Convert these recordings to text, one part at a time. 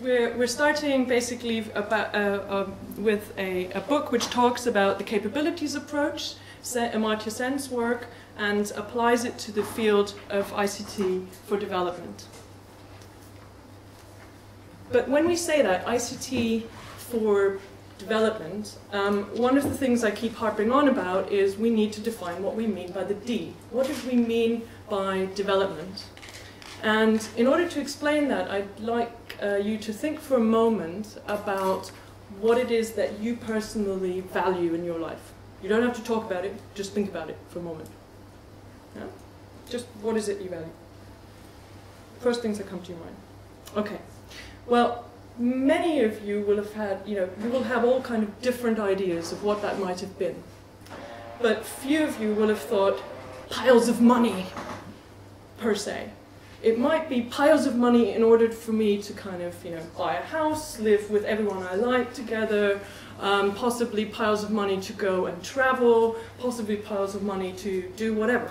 We're, we're starting basically about, uh, uh, with a, a, book which talks about the capabilities approach, Amartya Sen's work, and applies it to the field of ICT for development. But when we say that, ICT for development, um, one of the things I keep harping on about is we need to define what we mean by the D. What do we mean by development? And in order to explain that, I'd like uh, you to think for a moment about what it is that you personally value in your life. You don't have to talk about it, just think about it for a moment. Yeah? Just what is it you value? First things that come to your mind. Okay. Well, many of you will have had, you know, you will have all kind of different ideas of what that might have been. But few of you will have thought piles of money, per se. It might be piles of money in order for me to kind of, you know, buy a house, live with everyone I like together, um, possibly piles of money to go and travel, possibly piles of money to do whatever.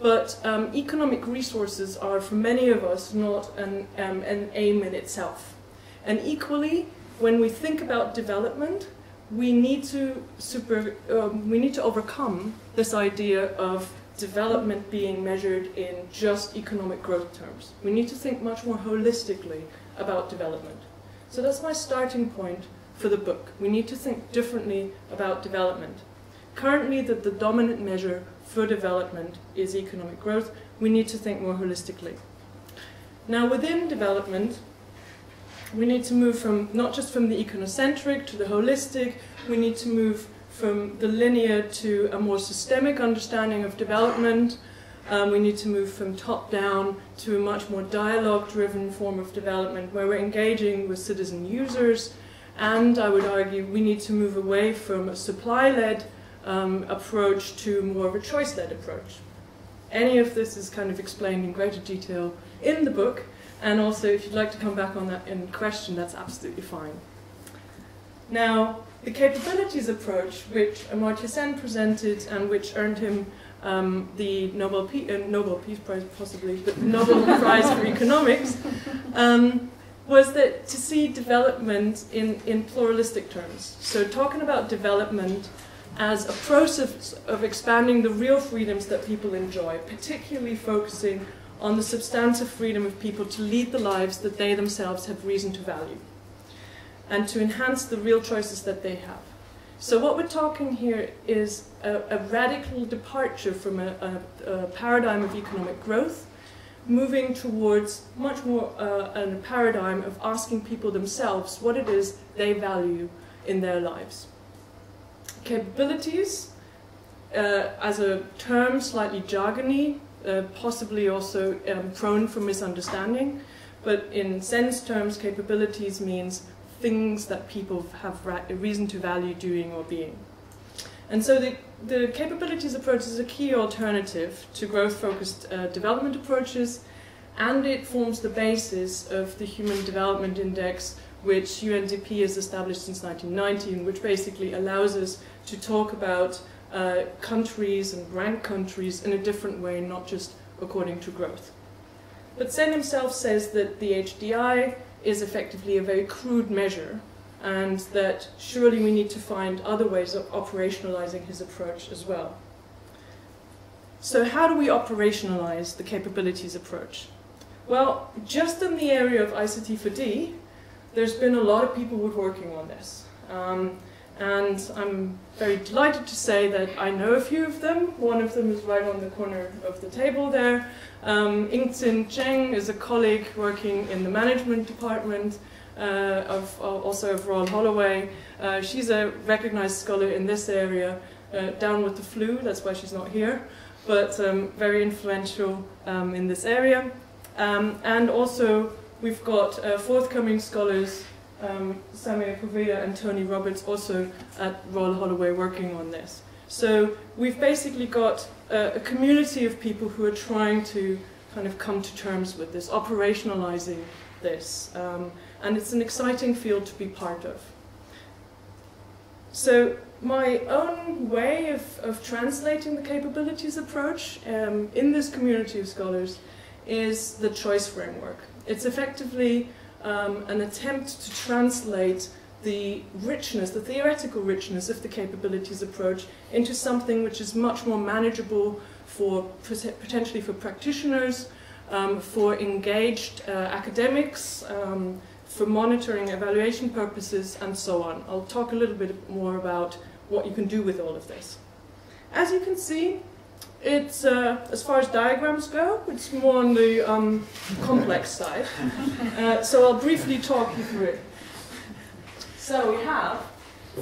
But um, economic resources are, for many of us, not an, um, an aim in itself. And equally, when we think about development, we need to super, um, we need to overcome this idea of development being measured in just economic growth terms. We need to think much more holistically about development. So that's my starting point for the book. We need to think differently about development. Currently, the, the dominant measure for development is economic growth. We need to think more holistically. Now, within development, we need to move from not just from the econocentric to the holistic, we need to move from the linear to a more systemic understanding of development. Um, we need to move from top down to a much more dialogue driven form of development where we're engaging with citizen users. And I would argue we need to move away from a supply led um, approach to more of a choice led approach. Any of this is kind of explained in greater detail in the book. And also, if you'd like to come back on that in question, that's absolutely fine. Now, the capabilities approach, which Amartya Sen presented and which earned him um, the Nobel, Pe uh, Nobel Peace Prize, possibly, but the Nobel Prize for Economics, um, was that to see development in, in pluralistic terms. So talking about development as a process of expanding the real freedoms that people enjoy, particularly focusing on the substantive freedom of people to lead the lives that they themselves have reason to value and to enhance the real choices that they have. So what we're talking here is a, a radical departure from a, a, a, paradigm of economic growth, moving towards much more uh, a paradigm of asking people themselves what it is they value in their lives. Capabilities, uh, as a term slightly jargony, uh, possibly also um, prone for misunderstanding, but in sense terms, capabilities means things that people have reason to value doing or being. And so the, the capabilities approach is a key alternative to growth-focused uh, development approaches, and it forms the basis of the Human Development Index, which UNDP has established since 1990, which basically allows us to talk about uh, countries and rank countries in a different way, not just according to growth. But Sen himself says that the HDI is effectively a very crude measure and that surely we need to find other ways of operationalizing his approach as well. So how do we operationalize the capabilities approach? Well, just in the area of ICT for D, there's been a lot of people working on this. Um, and I'm very delighted to say that I know a few of them. One of them is right on the corner of the table there. Um, Yingqin Zheng is a colleague working in the management department uh, of also of Royal Holloway. Uh, she's a recognized scholar in this area, uh, down with the flu, that's why she's not here, but um, very influential um, in this area. Um, and also we've got uh, forthcoming scholars um, Sammia Poveda and Tony Roberts also at Royal Holloway working on this. So we've basically got a, a, community of people who are trying to kind of come to terms with this, operationalizing this. Um, and it's an exciting field to be part of. So my own way of, of translating the capabilities approach um, in this community of scholars is the choice framework. It's effectively um, an attempt to translate the richness, the theoretical richness of the capabilities approach into something which is much more manageable for potentially for practitioners, um, for engaged uh, academics, um, for monitoring evaluation purposes, and so on. I'll talk a little bit more about what you can do with all of this. As you can see, it's, uh, as far as diagrams go, it's more on the um, complex side. Uh, so I'll briefly talk you through it. So we have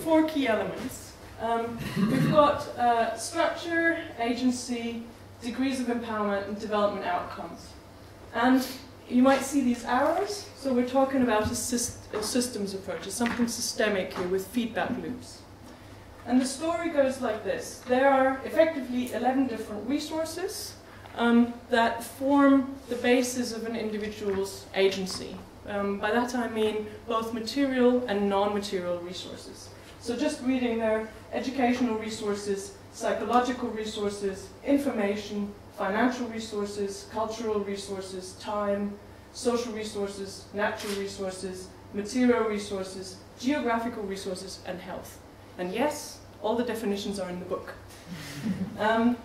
four key elements. Um, we've got uh, structure, agency, degrees of empowerment, and development outcomes. And you might see these arrows. So we're talking about a, syst a systems approach, something systemic here with feedback loops. And the story goes like this. There are effectively 11 different resources um, that form the basis of an individual's agency. Um, by that I mean both material and non-material resources. So just reading there, educational resources, psychological resources, information, financial resources, cultural resources, time, social resources, natural resources, material resources, geographical resources, and health. And yes, all the definitions are in the book. um,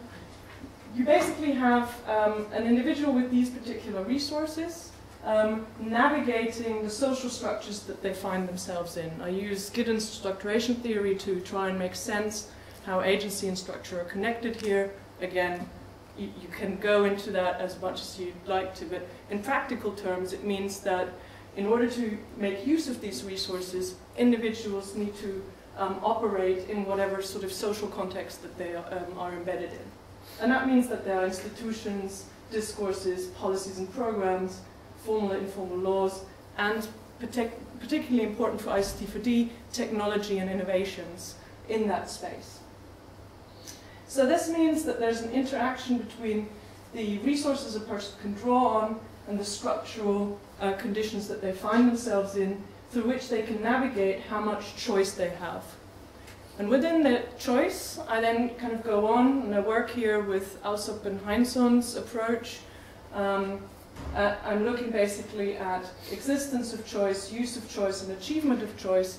you basically have um, an individual with these particular resources um, navigating the social structures that they find themselves in. I use Giddens' structuration theory to try and make sense how agency and structure are connected here. Again, you, you can go into that as much as you'd like to, but in practical terms, it means that in order to make use of these resources, individuals need to um, operate in whatever sort of social context that they um, are embedded in. And that means that there are institutions, discourses, policies and programs, formal and informal laws, and partic particularly important for ICT4D, technology and innovations in that space. So this means that there's an interaction between the resources a person can draw on and the structural uh, conditions that they find themselves in through which they can navigate how much choice they have. And within that choice, I then kind of go on and I work here with Alsop and Heinsohn's approach. Um, uh, I'm looking basically at existence of choice, use of choice, and achievement of choice,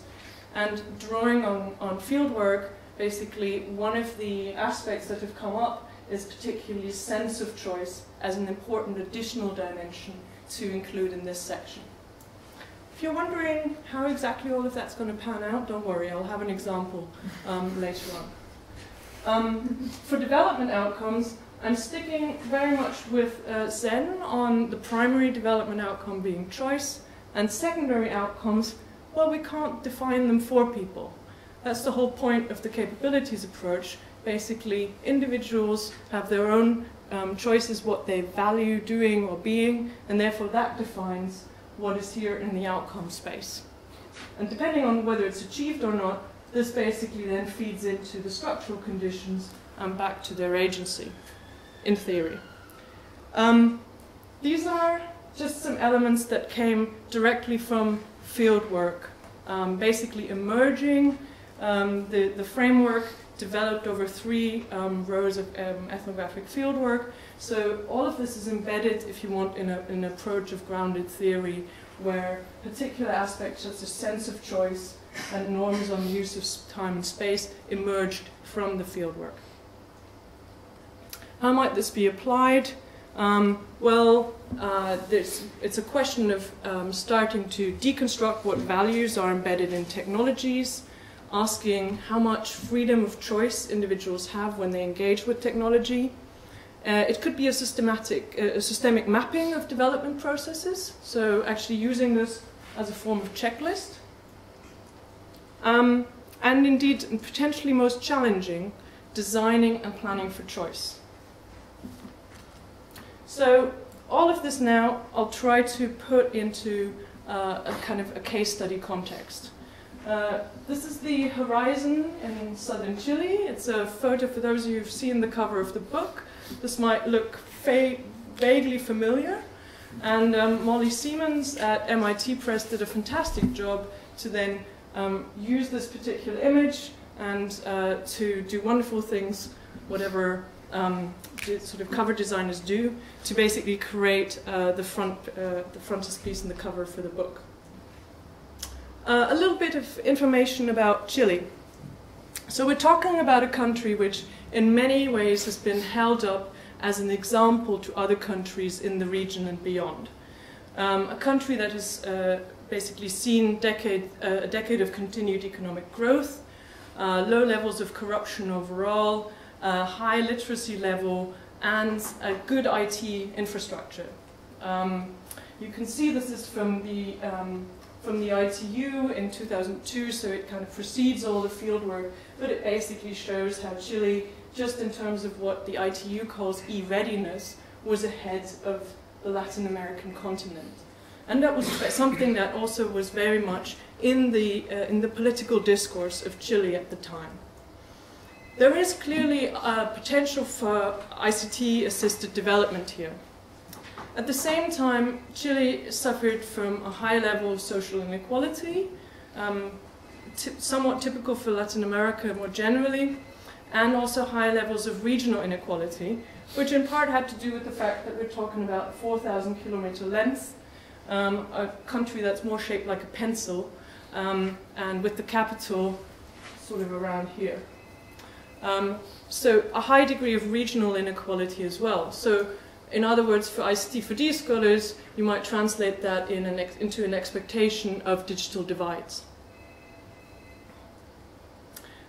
and drawing on, on fieldwork, basically one of the aspects that have come up is particularly sense of choice as an important additional dimension to include in this section. If you're wondering how exactly all of that's going to pan out, don't worry, I'll have an example um, later on. Um, for development outcomes, I'm sticking very much with uh, Sen on the primary development outcome being choice, and secondary outcomes, well, we can't define them for people. That's the whole point of the capabilities approach. Basically, individuals have their own um, choices, what they value doing or being, and therefore that defines what is here in the outcome space. And depending on whether it's achieved or not, this basically then feeds into the structural conditions and back to their agency, in theory. Um, these are just some elements that came directly from field work, um, basically emerging um, the, the framework developed over three um, rows of um, ethnographic fieldwork. So all of this is embedded, if you want, in, a, in an approach of grounded theory where particular aspects such as sense of choice and norms on use of time and space emerged from the fieldwork. How might this be applied? Um, well, uh, it's a question of um, starting to deconstruct what values are embedded in technologies, asking how much freedom of choice individuals have when they engage with technology. Uh, it could be a systematic, uh, a systemic mapping of development processes, so actually using this as a form of checklist. Um, and indeed, and potentially most challenging, designing and planning for choice. So all of this now I'll try to put into uh, a kind of a case study context. Uh, this is the horizon in southern Chile. It's a photo for those of you who've seen the cover of the book. This might look vaguely familiar. And um, Molly Siemens at MIT Press did a fantastic job to then um, use this particular image and uh, to do wonderful things, whatever um, sort of cover designers do, to basically create uh, the front, uh, the frontispiece and the cover for the book. Uh, a little bit of information about Chile. So we're talking about a country which in many ways has been held up as an example to other countries in the region and beyond. Um, a country that has uh, basically seen decade, uh, a decade of continued economic growth, uh, low levels of corruption overall, high literacy level, and a good IT infrastructure. Um, you can see this is from the um, from the ITU in 2002, so it kind of precedes all the fieldwork, but it basically shows how Chile, just in terms of what the ITU calls e-readiness, was ahead of the Latin American continent. And that was something that also was very much in the, uh, in the political discourse of Chile at the time. There is clearly a potential for ICT-assisted development here. At the same time, Chile suffered from a high level of social inequality, um, somewhat typical for Latin America more generally, and also high levels of regional inequality, which in part had to do with the fact that we're talking about 4,000 kilometer length, um, a country that's more shaped like a pencil, um, and with the capital sort of around here. Um, so a high degree of regional inequality as well. So in other words, for ICT4D scholars, you might translate that in an into an expectation of digital divides.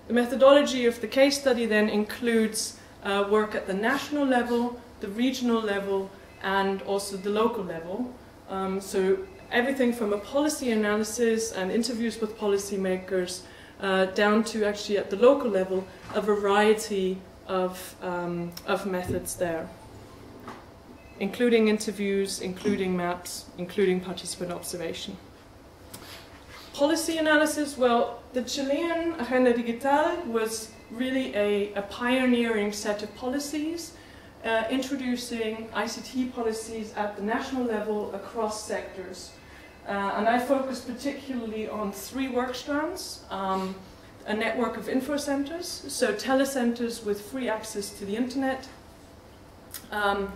The methodology of the case study then includes uh, work at the national level, the regional level, and also the local level. Um, so everything from a policy analysis and interviews with policymakers uh, down to actually at the local level, a variety of, um, of methods there including interviews, including maps, including participant observation. Policy analysis, well, the Chilean Agenda Digital was really a, a pioneering set of policies, uh, introducing ICT policies at the national level across sectors. Uh, and I focused particularly on three work strands. Um, a network of info centers, so telecenters with free access to the internet, um,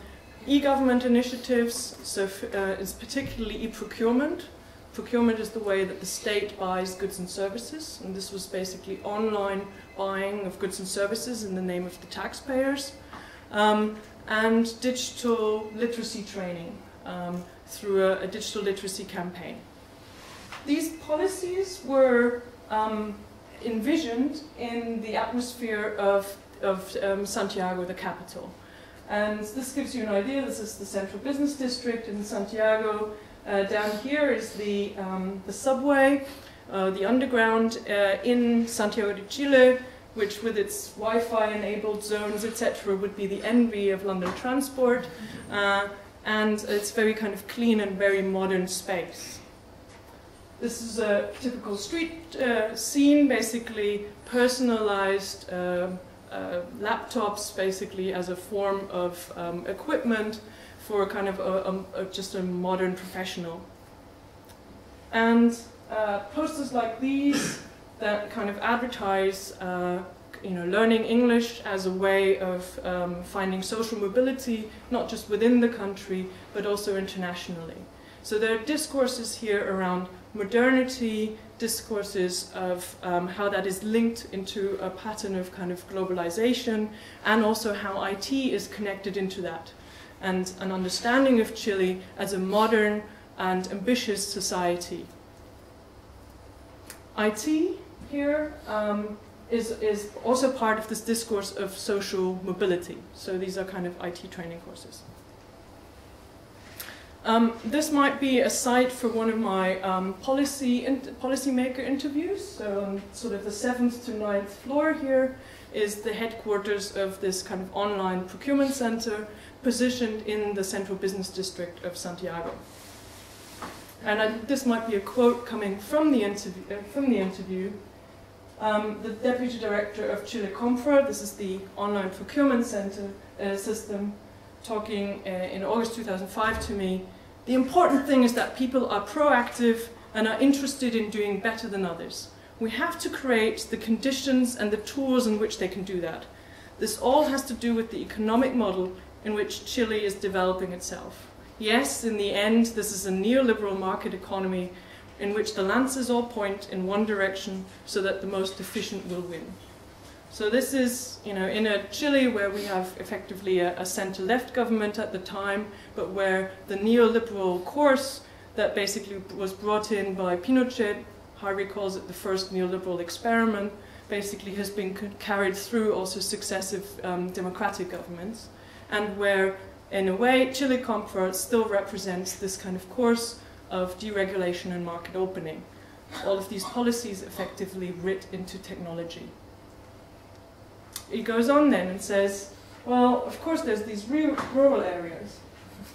E-government initiatives, so uh, is particularly e-procurement. Procurement is the way that the state buys goods and services, and this was basically online buying of goods and services in the name of the taxpayers. Um, and digital literacy training um, through a, a, digital literacy campaign. These policies were um, envisioned in the atmosphere of, of um, Santiago, the capital. And this gives you an idea. This is the central business district in Santiago. Uh, down here is the, um, the subway, uh, the underground uh, in Santiago de Chile, which with its Wi-Fi enabled zones, etc., would be the envy of London transport. Uh, and it's very kind of clean and very modern space. This is a typical street uh, scene, basically personalized uh, laptops basically as a form of um, equipment for kind of a, a, a, just a modern professional. And uh, posters like these that kind of advertise uh, you know, learning English as a way of um, finding social mobility, not just within the country, but also internationally. So there are discourses here around modernity, discourses of um, how that is linked into a pattern of kind of globalization, and also how IT is connected into that, and an understanding of Chile as a modern and ambitious society. IT here um, is is also part of this discourse of social mobility. So these are kind of IT training courses. Um, this might be a site for one of my um, policy in policymaker interviews. So on sort of the seventh to ninth floor here is the headquarters of this kind of online procurement center positioned in the central business district of Santiago. And I, this might be a quote coming from the interview. Uh, from the interview. Um, the deputy director of Chile Compra, this is the online procurement center uh, system, talking uh, in August 2005 to me, the important thing is that people are proactive and are interested in doing better than others. We have to create the conditions and the tools in which they can do that. This all has to do with the economic model in which Chile is developing itself. Yes, in the end, this is a neoliberal market economy, in which the lances all point in one direction so that the most efficient will win. So this is, you know, in a Chile where we have effectively a, a center-left government at the time, but where the neoliberal course that basically was brought in by Pinochet, Harvey calls it the first neoliberal experiment, basically has been carried through also successive um, democratic governments, and where, in a way, Chile Compra still represents this kind of course of deregulation and market opening. All of these policies effectively writ into technology. He goes on then and says, well, of course there's these rural areas.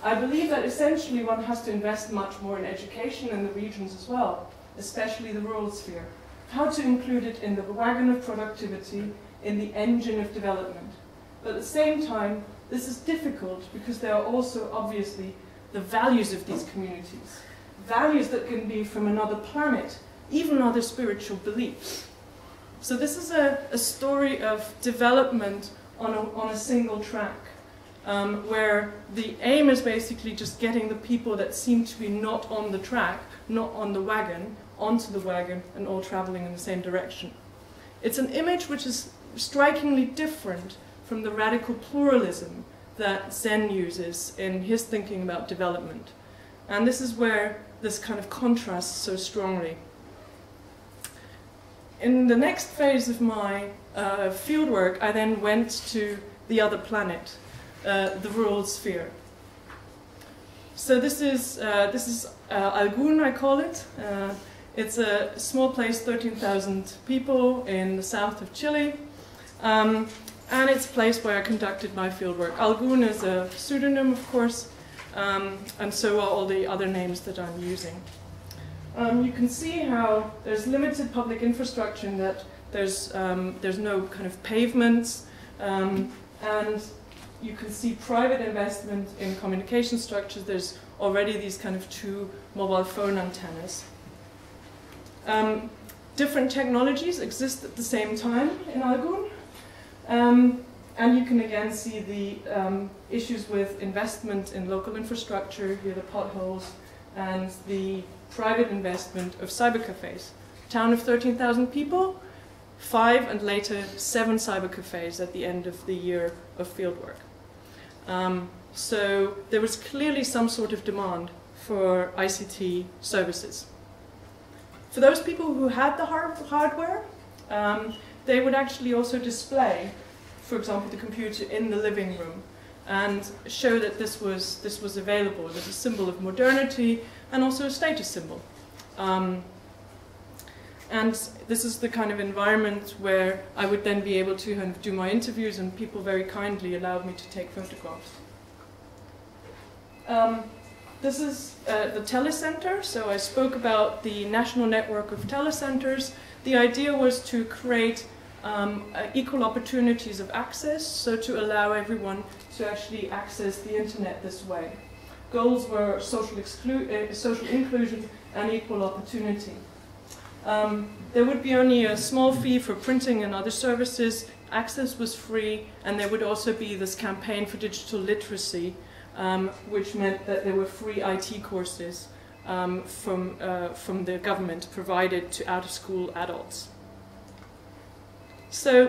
I believe that essentially one has to invest much more in education in the regions as well, especially the rural sphere. How to include it in the wagon of productivity, in the engine of development. But at the same time, this is difficult because there are also obviously the values of these communities values that can be from another planet, even other spiritual beliefs. So this is a, a story of development on a, on a single track, um, where the aim is basically just getting the people that seem to be not on the track, not on the wagon, onto the wagon and all traveling in the same direction. It's an image which is strikingly different from the radical pluralism that Sen uses in his thinking about development. And this is where this kind of contrasts so strongly. In the next phase of my uh, fieldwork, I then went to the other planet, uh, the rural sphere. So this is, uh, this is uh, Algun, I call it. Uh, it's a small place, 13,000 people in the south of Chile. Um, and it's a place where I conducted my fieldwork. Algun is a pseudonym, of course, um, and so are all the other names that I'm using. Um, you can see how there's limited public infrastructure in that there's, um, there's no kind of pavements, um, and you can see private investment in communication structures. There's already these kind of two mobile phone antennas. Um, different technologies exist at the same time in Algun. Um, and you can again see the um, issues with investment in local infrastructure, here the potholes, and the private investment of cybercafes. Town of 13,000 people, five and later seven cybercafes at the end of the year of fieldwork. Um, so there was clearly some sort of demand for ICT services. For those people who had the hard hardware, um, they would actually also display for example, the computer in the living room and show that this was, this was available. It was a symbol of modernity and also a status symbol. Um, and this is the kind of environment where I would then be able to do my interviews and people very kindly allowed me to take photographs. Um, this is uh, the telecenter, so I spoke about the national network of telecenters. The idea was to create um, uh, equal opportunities of access, so to allow everyone to actually access the internet this way. Goals were social, uh, social inclusion and equal opportunity. Um, there would be only a small fee for printing and other services, access was free, and there would also be this campaign for digital literacy, um, which meant that there were free IT courses um, from, uh, from the government provided to out-of-school adults. So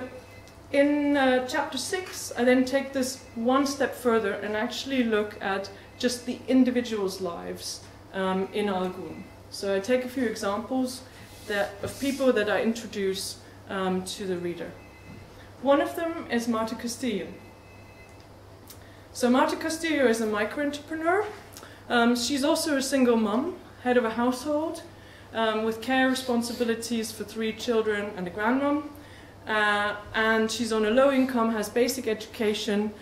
in uh, chapter 6, I then take this one step further and actually look at just the individuals' lives um, in Algun. So I take a few examples that, of people that I introduce um, to the reader. One of them is Marta Castillo. So Marta Castillo is a micro-entrepreneur. Um, she's also a single mum, head of a household, um, with care responsibilities for three children and a grandmom uh, and she's on a low income, has basic education,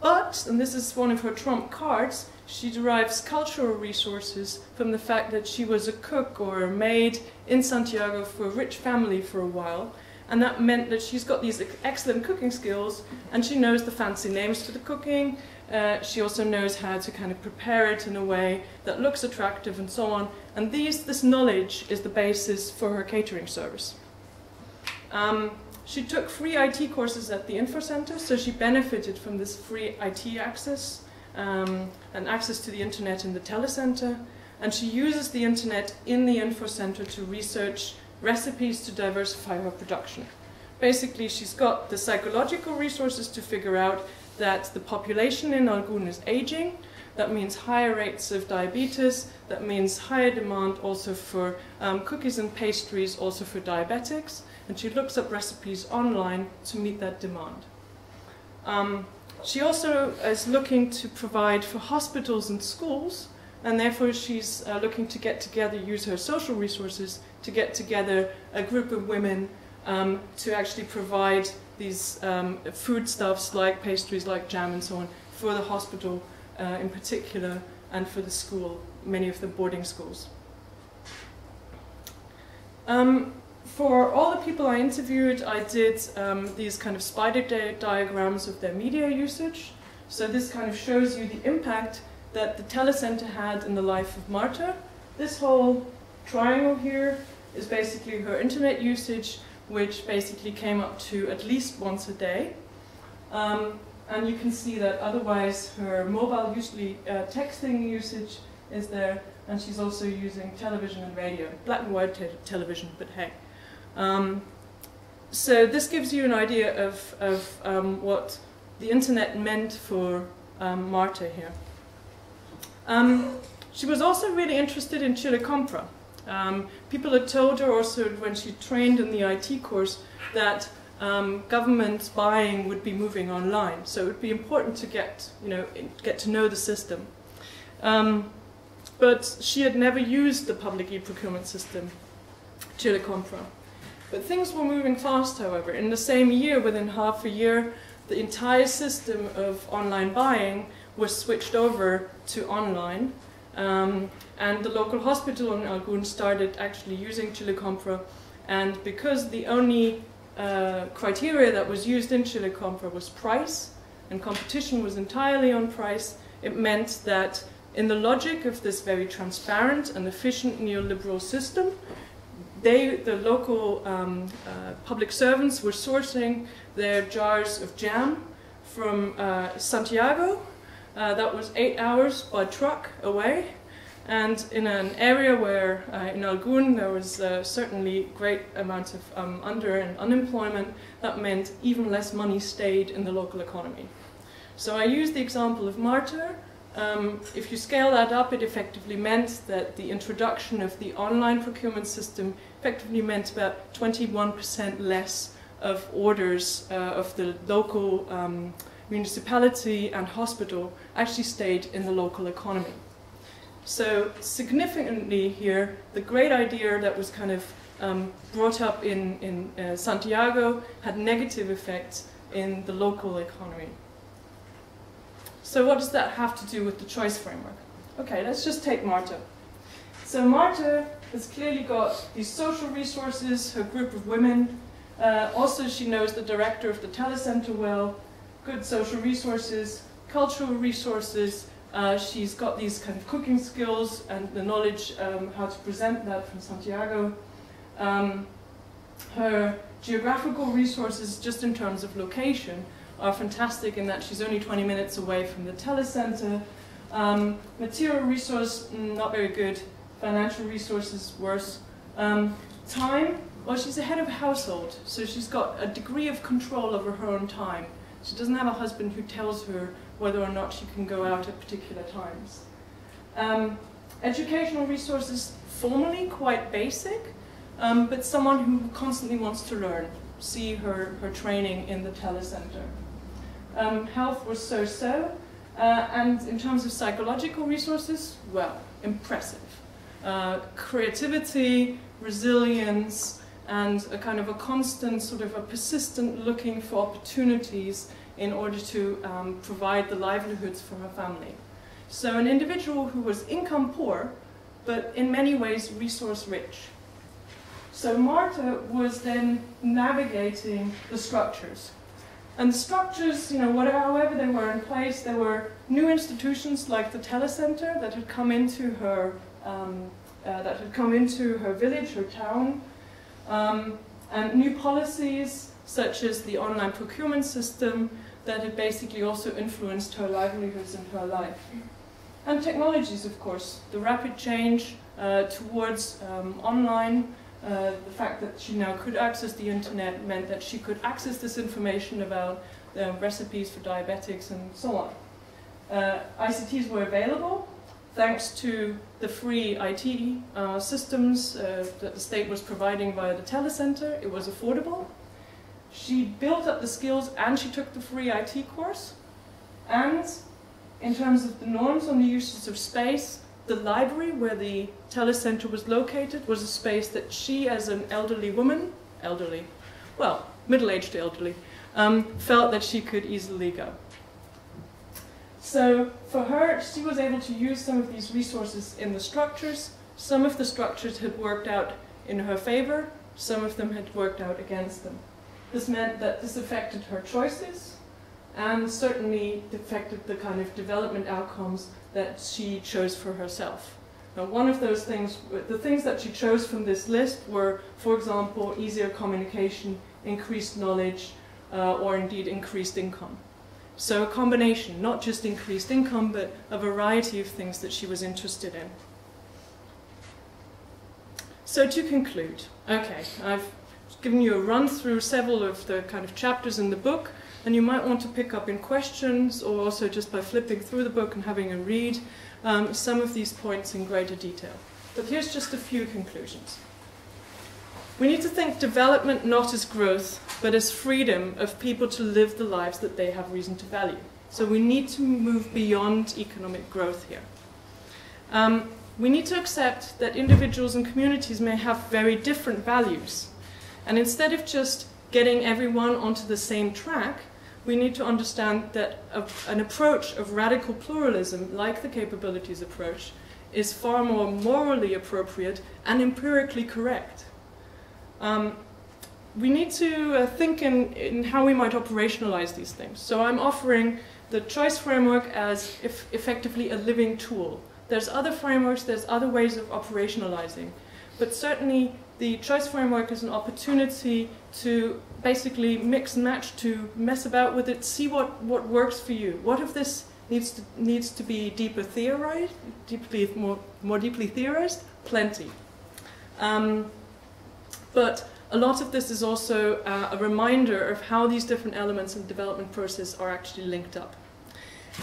but, and this is one of her trump cards, she derives cultural resources from the fact that she was a cook or a maid in Santiago for a rich family for a while, and that meant that she's got these excellent cooking skills, and she knows the fancy names for the cooking, uh, she also knows how to kind of prepare it in a way that looks attractive and so on, and these, this knowledge is the basis for her catering service. Um, she took free IT courses at the Info Center, so she benefited from this free IT access um, and access to the internet in the telecenter. and she uses the internet in the info center to research recipes to diversify her production. Basically, she's got the psychological resources to figure out that the population in Algun is aging. That means higher rates of diabetes. That means higher demand also for um, cookies and pastries, also for diabetics. And she looks up recipes online to meet that demand. Um, she also is looking to provide for hospitals and schools, and therefore she's uh, looking to get together, use her social resources to get together a group of women um, to actually provide these um, foodstuffs like pastries, like jam and so on, for the hospital uh, in particular and for the school, many of the boarding schools. Um, for all the people I interviewed, I did um, these kind of spider di diagrams of their media usage. So this kind of shows you the impact that the telecenter had in the life of Marta. This whole triangle here is basically her internet usage, which basically came up to at least once a day. Um, and you can see that otherwise her mobile, usually uh, texting usage is there, and she's also using television and radio, black and white te television, but hey. Um, so this gives you an idea of, of um, what the internet meant for um, Marta here. Um, she was also really interested in Chile Compra. Um, people had told her also when she trained in the IT course that um, government buying would be moving online. So it would be important to get, you know, get to know the system. Um, but she had never used the public e-procurement system, Chile Compra. But things were moving fast, however. In the same year, within half a year, the entire system of online buying was switched over to online. Um, and the local hospital in Algun started actually using Chile Compra. And because the only uh, criteria that was used in Chile Compra was price, and competition was entirely on price, it meant that in the logic of this very transparent and efficient neoliberal system, they, the local um, uh, public servants were sourcing their jars of jam from uh, Santiago. Uh, that was eight hours by truck away. And in an area where, uh, in Algun, there was certainly great amount of um, under and unemployment, that meant even less money stayed in the local economy. So I use the example of Marta. Um, if you scale that up, it effectively meant that the introduction of the online procurement system effectively meant about 21% less of orders uh, of the local um, municipality and hospital actually stayed in the local economy. So significantly here, the great idea that was kind of um, brought up in, in uh, Santiago had negative effects in the local economy. So what does that have to do with the choice framework? Okay, let's just take Marta. So Marta has clearly got these social resources, her group of women. Uh, also, she knows the director of the telecenter well, good social resources, cultural resources, uh, she's got these kind of cooking skills and the knowledge um, how to present that from Santiago. Um, her geographical resources, just in terms of location, are fantastic in that she's only 20 minutes away from the telecenter. Um, material resource, mm, not very good. Financial resources, worse. Um, time, well, she's a head of household, so she's got a degree of control over her own time. She doesn't have a husband who tells her whether or not she can go out at particular times. Um, educational resources, formally quite basic, um, but someone who constantly wants to learn. See her, her training in the telecenter. Um, health was so-so, uh, and in terms of psychological resources, well, impressive. Uh, creativity, resilience, and a kind of a constant, sort of a persistent looking for opportunities in order to um, provide the livelihoods for her family. So an individual who was income poor, but in many ways resource rich. So Marta was then navigating the structures. And the structures, you know, whatever, however they were in place, there were new institutions like the telecenter that had come into her, um, uh, that had come into her village, her town, um, and new policies such as the online procurement system that had basically also influenced her livelihoods and her life. And technologies, of course, the rapid change uh, towards um, online, uh, the fact that she now could access the internet meant that she could access this information about uh, recipes for diabetics and so on. Uh, ICTs were available thanks to the free IT uh, systems uh, that the state was providing via the telecenter. It was affordable. She built up the skills and she took the free IT course. And in terms of the norms on the uses of space, the library where the telecenter was located was a space that she, as an elderly woman, elderly, well, middle-aged elderly, um, felt that she could easily go. So for her, she was able to use some of these resources in the structures. Some of the structures had worked out in her favor, some of them had worked out against them. This meant that this affected her choices and certainly affected the kind of development outcomes that she chose for herself. Now, one of those things, the things that she chose from this list were, for example, easier communication, increased knowledge, uh, or indeed increased income. So a combination, not just increased income, but a variety of things that she was interested in. So to conclude, okay, I've given you a run through several of the kind of chapters in the book, and you might want to pick up in questions or also just by flipping through the book and having a read um, some of these points in greater detail. But here's just a few conclusions. We need to think development not as growth, but as freedom of people to live the lives that they have reason to value. So we need to move beyond economic growth here. Um, we need to accept that individuals and communities may have very different values. And instead of just getting everyone onto the same track, we need to understand that a, an approach of radical pluralism, like the capabilities approach, is far more morally appropriate and empirically correct. Um, we need to uh, think in, in how we might operationalize these things. So I'm offering the choice framework as if effectively a living tool. There's other frameworks, there's other ways of operationalizing. But certainly the choice framework is an opportunity to basically mix and match, to mess about with it, see what, what works for you. What if this needs to, needs to be deeper theorized, deeply, more, more deeply theorized? Plenty. Um, but a lot of this is also uh, a reminder of how these different elements in the development process are actually linked up.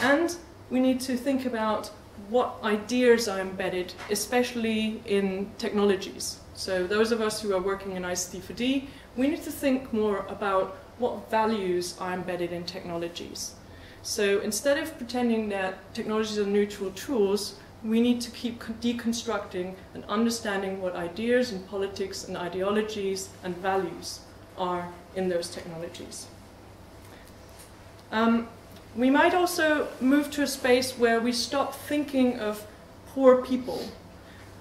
And we need to think about what ideas are embedded, especially in technologies. So those of us who are working in ICT4D, we need to think more about what values are embedded in technologies. So instead of pretending that technologies are neutral tools, we need to keep deconstructing and understanding what ideas and politics and ideologies and values are in those technologies. Um, we might also move to a space where we stop thinking of poor people.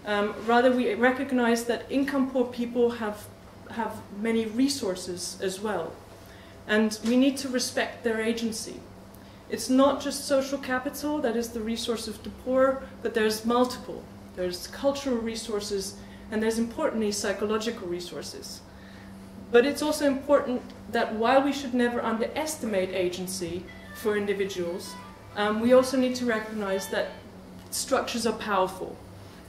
Um, rather, we recognize that income poor people have, have many resources as well. And we need to respect their agency. It's not just social capital that is the resource of the poor, but there's multiple. There's cultural resources, and there's importantly psychological resources. But it's also important that while we should never underestimate agency for individuals, um, we also need to recognize that structures are powerful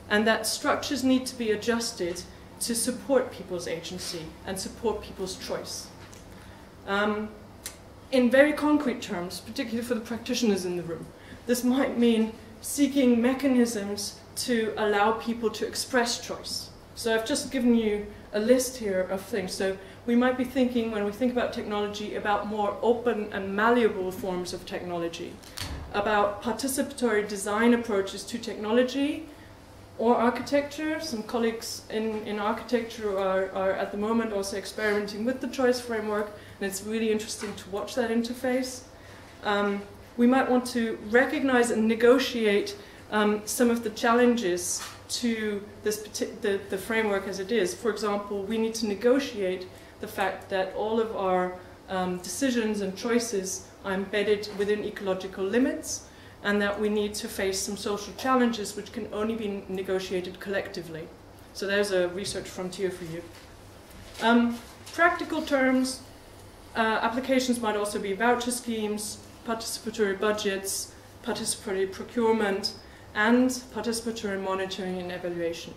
and that structures need to be adjusted to support people's agency and support people's choice. Um, in very concrete terms, particularly for the practitioners in the room, this might mean seeking mechanisms to allow people to express choice. So I've just given you a list here of things. So we might be thinking, when we think about technology, about more open and malleable forms of technology, about participatory design approaches to technology or architecture. Some colleagues in, in architecture are, are at the moment also experimenting with the choice framework and it's really interesting to watch that interface. Um, we might want to recognize and negotiate um, some of the challenges to this the, the framework as it is. For example, we need to negotiate the fact that all of our um, decisions and choices are embedded within ecological limits and that we need to face some social challenges which can only be negotiated collectively. So there's a research frontier for you. Um, practical terms, uh, applications might also be voucher schemes, participatory budgets, participatory procurement, and participatory monitoring and evaluation.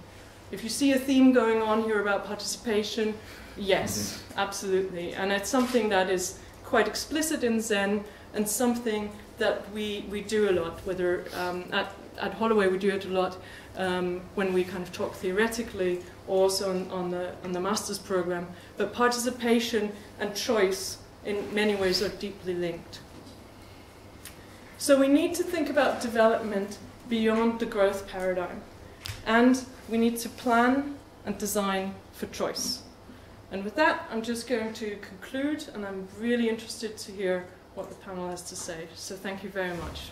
If you see a theme going on here about participation, yes, absolutely. And it's something that is quite explicit in Sen and something that we, we do a lot, whether um, at, at Holloway we do it a lot um, when we kind of talk theoretically, or also on, on, the, on the master's program. But participation and choice in many ways are deeply linked. So we need to think about development beyond the growth paradigm. And we need to plan and design for choice. And with that, I'm just going to conclude, and I'm really interested to hear what the panel has to say. So thank you very much.